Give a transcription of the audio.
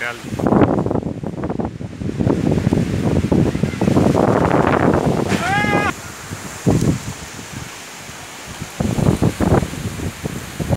Real.